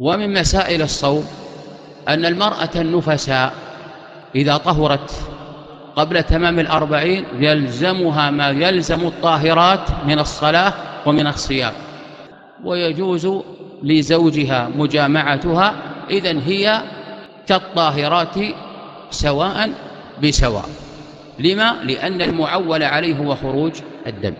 ومن مسائل الصوم أن المرأة النفساء إذا طهرت قبل تمام الأربعين يلزمها ما يلزم الطاهرات من الصلاة ومن الصيام. ويجوز لزوجها مجامعتها إذن هي كالطاهرات سواء بسواء. لما؟ لأن المعول عليه هو خروج الدم.